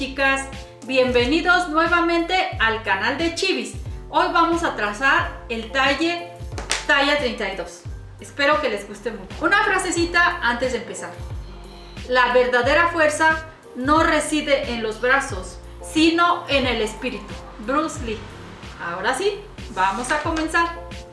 chicas, bienvenidos nuevamente al canal de Chivis. Hoy vamos a trazar el talle talla 32. Espero que les guste mucho. Una frasecita antes de empezar. La verdadera fuerza no reside en los brazos, sino en el espíritu. Bruce Lee. Ahora sí, vamos a comenzar.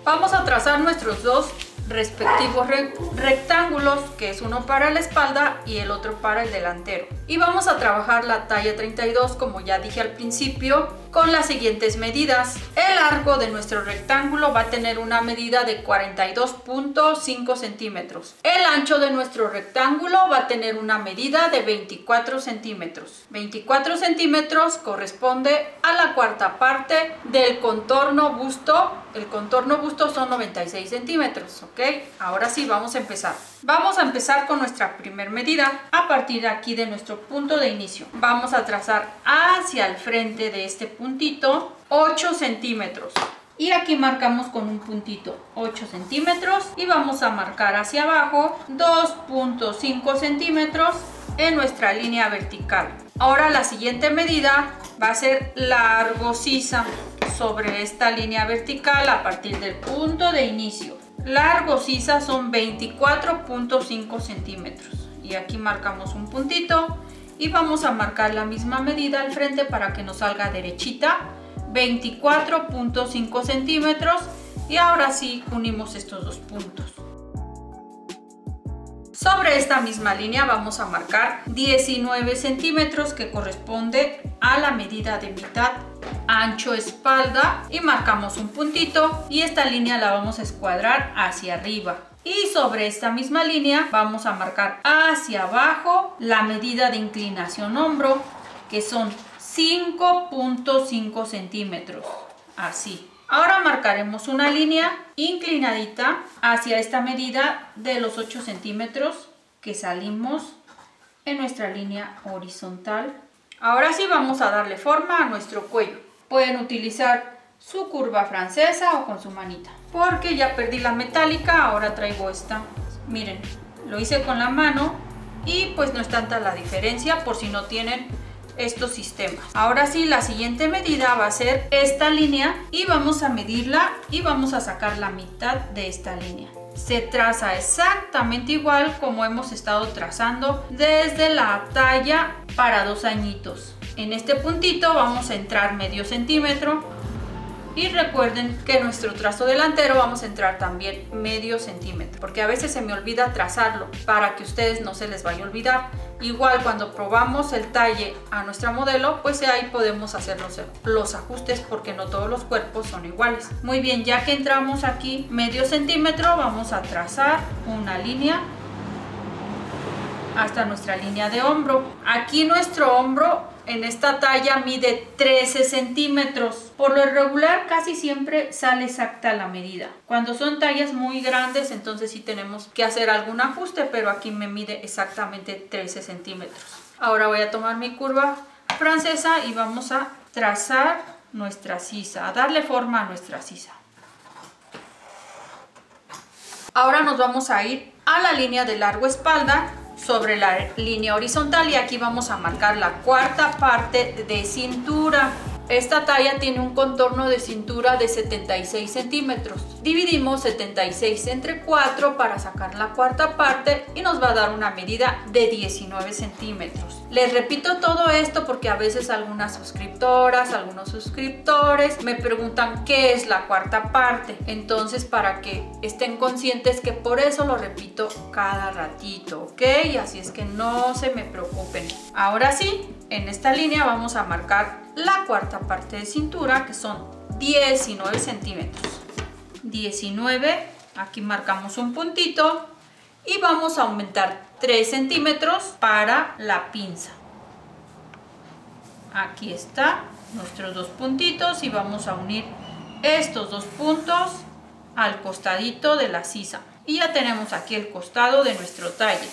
Vamos a trazar nuestros dos respectivos rectángulos, que es uno para la espalda y el otro para el delantero. Y vamos a trabajar la talla 32, como ya dije al principio, con las siguientes medidas. El largo de nuestro rectángulo va a tener una medida de 42.5 centímetros. El ancho de nuestro rectángulo va a tener una medida de 24 centímetros. 24 centímetros corresponde a la cuarta parte del contorno busto. El contorno busto son 96 centímetros, ¿ok? Ahora sí, vamos a empezar. Vamos a empezar con nuestra primer medida a partir de aquí de nuestro punto de inicio. Vamos a trazar hacia el frente de este puntito 8 centímetros. Y aquí marcamos con un puntito 8 centímetros y vamos a marcar hacia abajo 2.5 centímetros en nuestra línea vertical. Ahora la siguiente medida va a ser largo sisa sobre esta línea vertical a partir del punto de inicio largo sisa son 24.5 centímetros. Y aquí marcamos un puntito y vamos a marcar la misma medida al frente para que nos salga derechita. 24.5 centímetros. Y ahora sí unimos estos dos puntos sobre esta misma línea vamos a marcar 19 centímetros que corresponde a la medida de mitad ancho espalda y marcamos un puntito y esta línea la vamos a escuadrar hacia arriba. Y sobre esta misma línea vamos a marcar hacia abajo la medida de inclinación hombro que son 5.5 centímetros. Así. Ahora marcaremos una línea inclinadita hacia esta medida de los 8 centímetros que salimos en nuestra línea horizontal. Ahora sí vamos a darle forma a nuestro cuello. Pueden utilizar su curva francesa o con su manita. Porque ya perdí la metálica, ahora traigo esta. Miren, lo hice con la mano y pues no es tanta la diferencia por si no tienen estos sistemas. Ahora sí, la siguiente medida va a ser esta línea y vamos a medirla y vamos a sacar la mitad de esta línea. Se traza exactamente igual como hemos estado trazando desde la talla para dos añitos. En este puntito vamos a entrar medio centímetro y recuerden que nuestro trazo delantero vamos a entrar también medio centímetro porque a veces se me olvida trazarlo para que ustedes no se les vaya a olvidar. Igual cuando probamos el talle a nuestra modelo pues ahí podemos hacer los, los ajustes porque no todos los cuerpos son iguales. Muy bien, ya que entramos aquí medio centímetro vamos a trazar una línea hasta nuestra línea de hombro. Aquí nuestro hombro en esta talla mide 13 centímetros. Por lo regular casi siempre sale exacta la medida. Cuando son tallas muy grandes entonces sí tenemos que hacer algún ajuste, pero aquí me mide exactamente 13 centímetros. Ahora voy a tomar mi curva francesa y vamos a trazar nuestra sisa, a darle forma a nuestra sisa. Ahora nos vamos a ir a la línea de largo espalda sobre la línea horizontal y aquí vamos a marcar la cuarta parte de cintura. Esta talla tiene un contorno de cintura de 76 centímetros. Dividimos 76 entre 4 para sacar la cuarta parte y nos va a dar una medida de 19 centímetros. Les repito todo esto porque a veces algunas suscriptoras, algunos suscriptores me preguntan qué es la cuarta parte. Entonces para que estén conscientes que por eso lo repito cada ratito, ¿ok? Así es que no se me preocupen. Ahora sí, en esta línea vamos a marcar la cuarta parte de cintura que son 19 centímetros. 19 aquí marcamos un puntito y vamos a aumentar 3 centímetros para la pinza. Aquí está nuestros dos puntitos y vamos a unir estos dos puntos al costadito de la sisa. Y ya tenemos aquí el costado de nuestro talle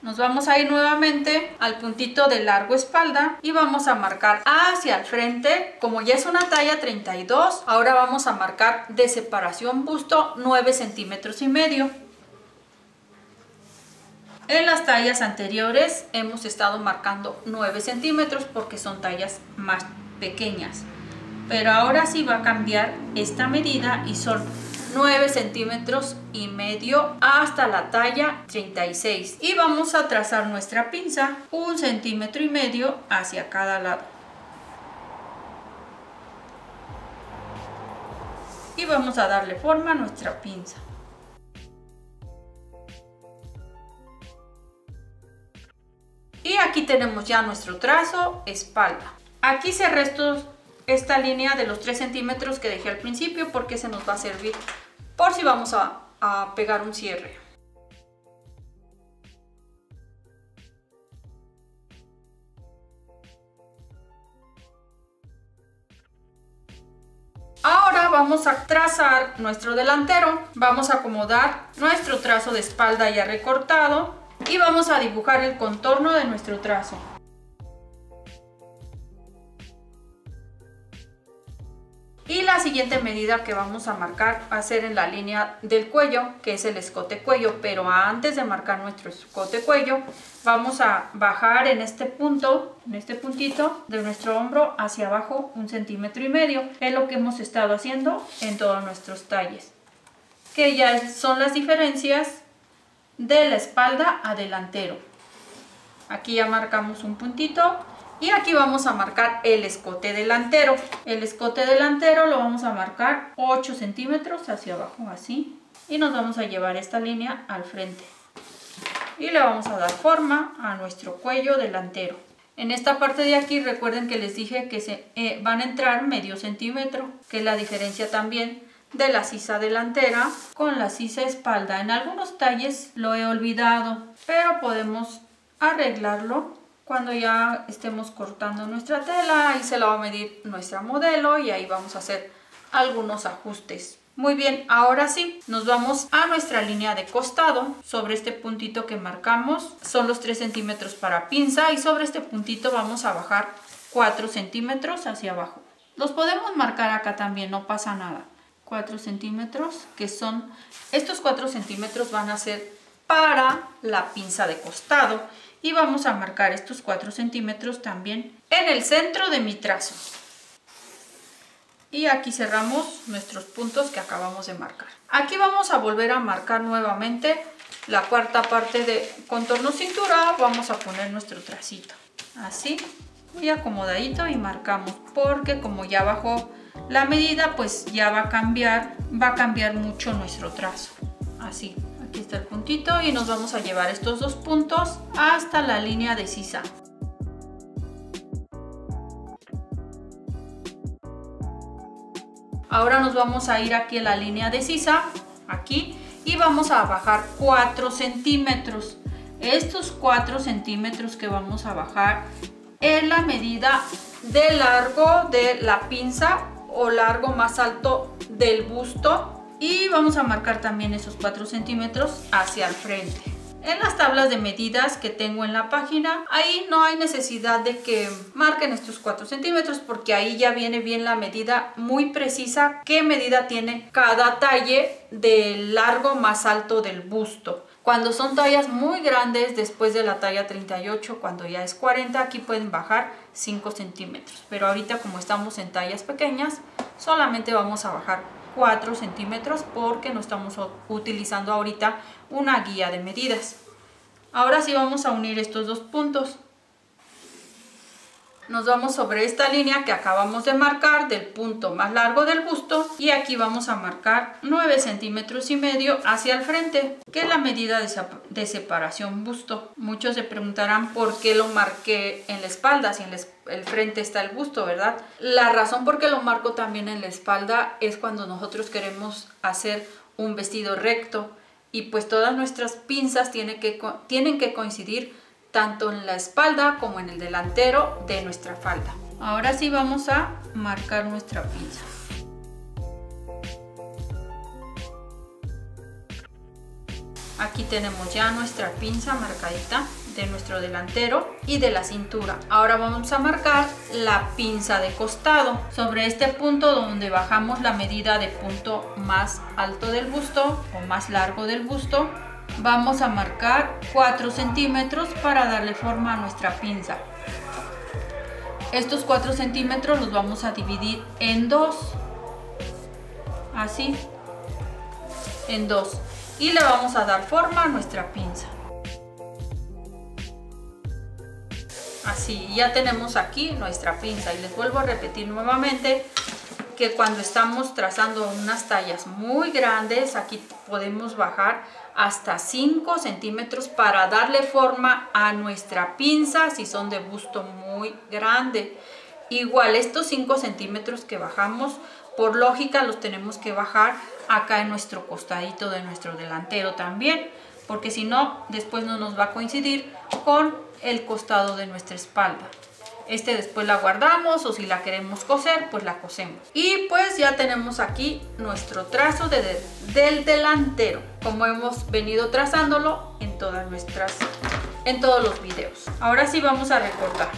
nos vamos a ir nuevamente al puntito de largo espalda y vamos a marcar hacia el frente. Como ya es una talla 32, ahora vamos a marcar de separación busto 9 centímetros y medio. En las tallas anteriores hemos estado marcando 9 centímetros porque son tallas más pequeñas. Pero ahora sí va a cambiar esta medida y son 9 centímetros y medio hasta la talla 36. Y vamos a trazar nuestra pinza un centímetro y medio hacia cada lado. Y vamos a darle forma a nuestra pinza. Y aquí tenemos ya nuestro trazo espalda. Aquí cerré estos, esta línea de los 3 centímetros que dejé al principio porque se nos va a servir por si vamos a, pegar un cierre. Ahora vamos a trazar nuestro delantero, vamos a acomodar nuestro trazo de espalda ya recortado y vamos a dibujar el contorno de nuestro trazo. Y la siguiente medida que vamos a marcar va a ser en la línea del cuello, que es el escote cuello, pero antes de marcar nuestro escote cuello, vamos a bajar en este punto, en este puntito de nuestro hombro hacia abajo un centímetro y medio. Es lo que hemos estado haciendo en todos nuestros talles, que ya son las diferencias de la espalda a delantero. Aquí ya marcamos un puntito y aquí vamos a marcar el escote delantero. El escote delantero lo vamos a marcar 8 centímetros hacia abajo, así. Y nos vamos a llevar esta línea al frente. Y le vamos a dar forma a nuestro cuello delantero. En esta parte de aquí recuerden que les dije que se eh, van a entrar medio centímetro, que es la diferencia también de la sisa delantera con la sisa espalda. En algunos talles lo he olvidado, pero podemos arreglarlo cuando ya estemos cortando nuestra tela. Ahí se la va a medir nuestra modelo y ahí vamos a hacer algunos ajustes. Muy bien, ahora sí, nos vamos a nuestra línea de costado. Sobre este puntito que marcamos son los 3 centímetros para pinza y sobre este puntito vamos a bajar 4 centímetros hacia abajo. Los podemos marcar acá también, no pasa nada. 4 centímetros, que son, estos 4 centímetros van a ser para la pinza de costado y vamos a marcar estos 4 centímetros también en el centro de mi trazo. Y aquí cerramos nuestros puntos que acabamos de marcar. Aquí vamos a volver a marcar nuevamente la cuarta parte de contorno cintura. Vamos a poner nuestro tracito. Así, muy acomodadito y marcamos. Porque como ya bajó la medida pues ya va a cambiar, va a cambiar mucho nuestro trazo. Así, aquí está el puntito y nos vamos a llevar estos dos puntos hasta la línea de sisa. Ahora nos vamos a ir aquí a la línea de sisa, aquí, y vamos a bajar 4 centímetros. Estos 4 centímetros que vamos a bajar es la medida de largo de la pinza o largo más alto del busto y vamos a marcar también esos 4 centímetros hacia el frente. En las tablas de medidas que tengo en la página, ahí no hay necesidad de que marquen estos 4 centímetros porque ahí ya viene bien la medida muy precisa qué medida tiene cada talle del largo más alto del busto. Cuando son tallas muy grandes, después de la talla 38, cuando ya es 40, aquí pueden bajar 5 centímetros. Pero ahorita como estamos en tallas pequeñas, solamente vamos a bajar 4 centímetros porque no estamos utilizando ahorita una guía de medidas. Ahora sí vamos a unir estos dos puntos nos vamos sobre esta línea que acabamos de marcar del punto más largo del busto y aquí vamos a marcar 9 centímetros y medio hacia el frente que es la medida de, separación busto. Muchos se preguntarán por qué lo marqué en la espalda si en el frente está el busto verdad la razón por qué lo marco también en la espalda es cuando nosotros queremos hacer un vestido recto y pues todas nuestras pinzas tienen que, tienen que coincidir tanto en la espalda como en el delantero de nuestra falda. Ahora sí vamos a marcar nuestra pinza. Aquí tenemos ya nuestra pinza marcadita de nuestro delantero y de la cintura. Ahora vamos a marcar la pinza de costado sobre este punto donde bajamos la medida de punto más alto del busto o más largo del busto vamos a marcar 4 centímetros para darle forma a nuestra pinza. Estos 4 centímetros los vamos a dividir en dos, así, en dos, y le vamos a dar forma a nuestra pinza. Así, ya tenemos aquí nuestra pinza y les vuelvo a repetir nuevamente que cuando estamos trazando unas tallas muy grandes, aquí podemos bajar hasta 5 centímetros para darle forma a nuestra pinza si son de busto muy grande. Igual estos 5 centímetros que bajamos, por lógica los tenemos que bajar acá en nuestro costadito de nuestro delantero también, porque si no, después no nos va a coincidir con el costado de nuestra espalda. Este después la guardamos o si la queremos coser, pues la cosemos. Y pues ya tenemos aquí nuestro trazo del delantero, como hemos venido trazándolo en todas nuestras, en todos los videos. Ahora sí vamos a recortar.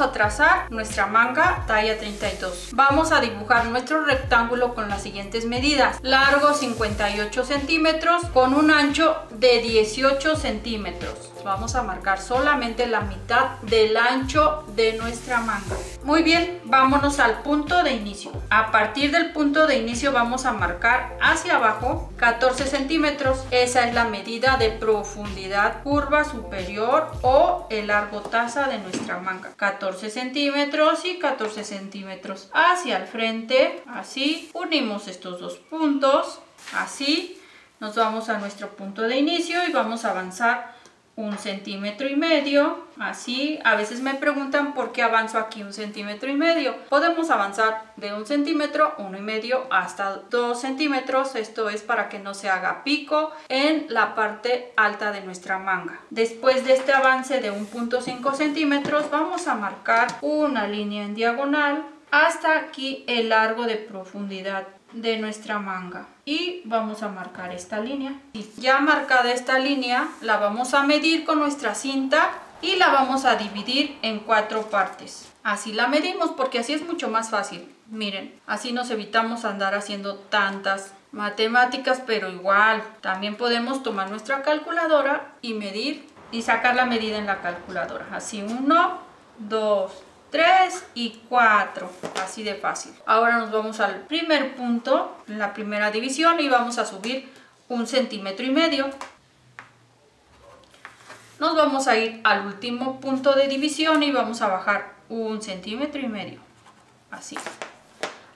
A trazar nuestra manga talla 32. Vamos a dibujar nuestro rectángulo con las siguientes medidas. Largo 58 centímetros con un ancho de 18 centímetros vamos a marcar solamente la mitad del ancho de nuestra manga. Muy bien, vámonos al punto de inicio. A partir del punto de inicio vamos a marcar hacia abajo 14 centímetros. Esa es la medida de profundidad curva superior o el largo taza de nuestra manga. 14 centímetros y 14 centímetros hacia el frente. Así, unimos estos dos puntos. Así, nos vamos a nuestro punto de inicio y vamos a avanzar un centímetro y medio, así, a veces me preguntan por qué avanzo aquí un centímetro y medio, podemos avanzar de un centímetro, uno y medio hasta dos centímetros, esto es para que no se haga pico en la parte alta de nuestra manga. Después de este avance de 1.5 centímetros vamos a marcar una línea en diagonal hasta aquí el largo de profundidad de nuestra manga. Y vamos a marcar esta línea. Ya marcada esta línea la vamos a medir con nuestra cinta y la vamos a dividir en cuatro partes. Así la medimos porque así es mucho más fácil. Miren así nos evitamos andar haciendo tantas matemáticas pero igual también podemos tomar nuestra calculadora y medir y sacar la medida en la calculadora. Así uno dos 3 y 4, así de fácil. Ahora nos vamos al primer punto, en la primera división y vamos a subir un centímetro y medio. Nos vamos a ir al último punto de división y vamos a bajar un centímetro y medio, así.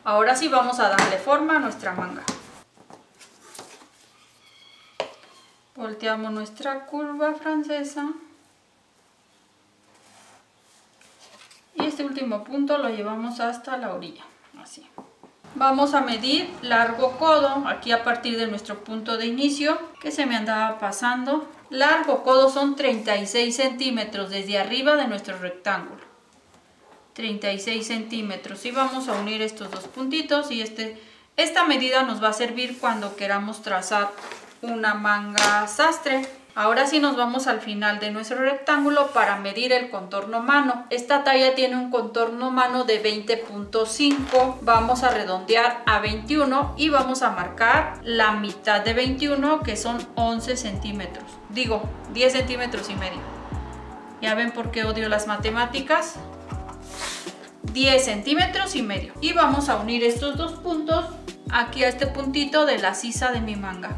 Ahora sí vamos a darle forma a nuestra manga. Volteamos nuestra curva francesa. Y este último punto lo llevamos hasta la orilla así. Vamos a medir largo codo aquí a partir de nuestro punto de inicio que se me andaba pasando. Largo codo son 36 centímetros desde arriba de nuestro rectángulo. 36 centímetros. Y vamos a unir estos dos puntitos y este esta medida nos va a servir cuando queramos trazar una manga sastre Ahora sí nos vamos al final de nuestro rectángulo para medir el contorno mano. Esta talla tiene un contorno mano de 20.5. Vamos a redondear a 21 y vamos a marcar la mitad de 21 que son 11 centímetros. Digo, 10 centímetros y medio. Ya ven por qué odio las matemáticas. 10 centímetros y medio. Y vamos a unir estos dos puntos aquí a este puntito de la sisa de mi manga.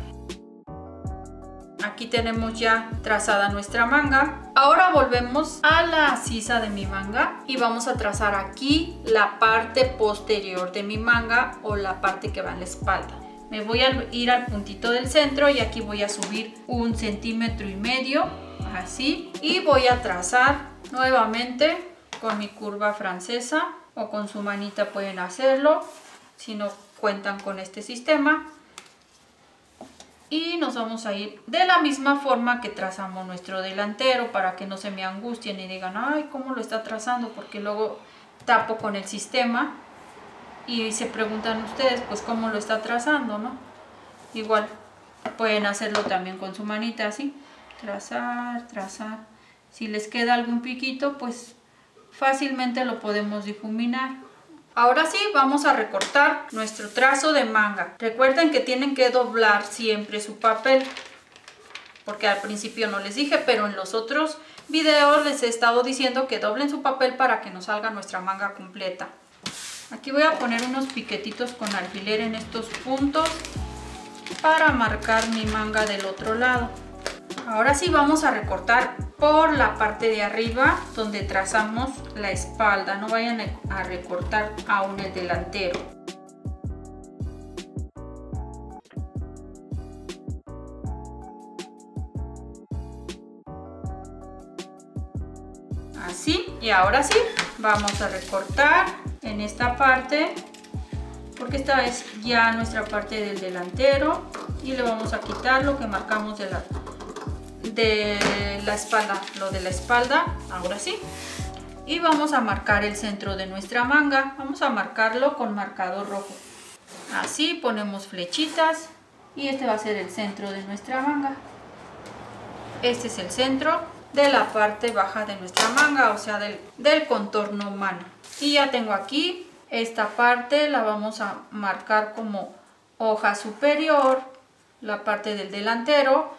Aquí tenemos ya trazada nuestra manga. Ahora volvemos a la sisa de mi manga y vamos a trazar aquí la parte posterior de mi manga o la parte que va en la espalda. Me voy a ir al puntito del centro y aquí voy a subir un centímetro y medio, así. Y voy a trazar nuevamente con mi curva francesa o con su manita pueden hacerlo si no cuentan con este sistema y nos vamos a ir de la misma forma que trazamos nuestro delantero para que no se me angustien y digan, ay, ¿cómo lo está trazando? Porque luego tapo con el sistema y se preguntan ustedes, pues, ¿cómo lo está trazando, no? Igual, pueden hacerlo también con su manita así, trazar, trazar. Si les queda algún piquito, pues fácilmente lo podemos difuminar. Ahora sí, vamos a recortar nuestro trazo de manga. Recuerden que tienen que doblar siempre su papel, porque al principio no les dije, pero en los otros videos les he estado diciendo que doblen su papel para que nos salga nuestra manga completa. Aquí voy a poner unos piquetitos con alfiler en estos puntos para marcar mi manga del otro lado. Ahora sí vamos a recortar por la parte de arriba donde trazamos la espalda. No vayan a recortar aún el delantero. Así. Y ahora sí, vamos a recortar en esta parte porque esta es ya nuestra parte del delantero y le vamos a quitar lo que marcamos de la, de la espalda, lo de la espalda, ahora sí. Y vamos a marcar el centro de nuestra manga, vamos a marcarlo con marcador rojo. Así ponemos flechitas y este va a ser el centro de nuestra manga. Este es el centro de la parte baja de nuestra manga, o sea del, del contorno mano. Y ya tengo aquí esta parte la vamos a marcar como hoja superior, la parte del delantero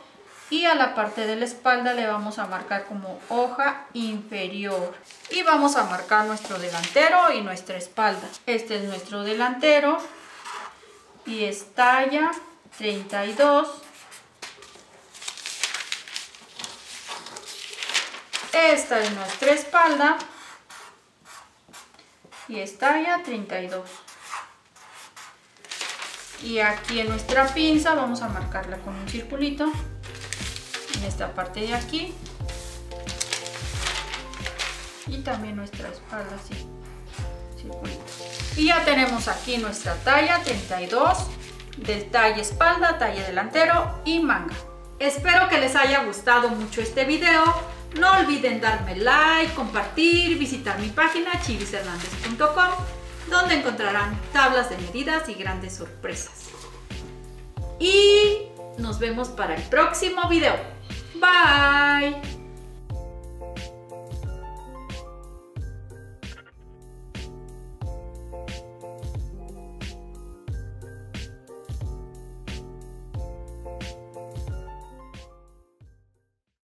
y a la parte de la espalda le vamos a marcar como hoja inferior. Y vamos a marcar nuestro delantero y nuestra espalda. Este es nuestro delantero. Y es talla 32 esta es nuestra espalda. Y es talla 32 y aquí en nuestra pinza vamos a marcarla con un circulito en esta parte de aquí y también nuestra espalda así circulito. y ya tenemos aquí nuestra talla 32 de talla espalda, talla delantero y manga espero que les haya gustado mucho este video no olviden darme like, compartir, visitar mi página chivisernandez.com donde encontrarán tablas de medidas y grandes sorpresas. Y nos vemos para el próximo video. Bye.